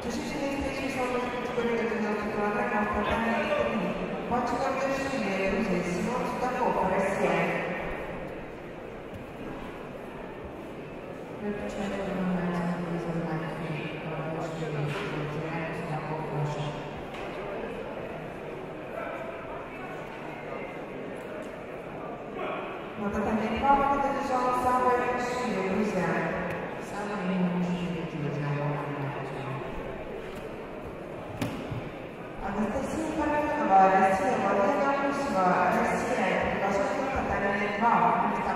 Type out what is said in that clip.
Oczywiście jesteśmy sami którego zatytułowanego pytania, którymi bądź gordycznie ludzie z mocy taką presję. Wypoczynamy w momencie, kiedy zobaczymy, że rozdzielają na pokładzie. No to tak nie mamy dotycząca całej siły, ludzie. 那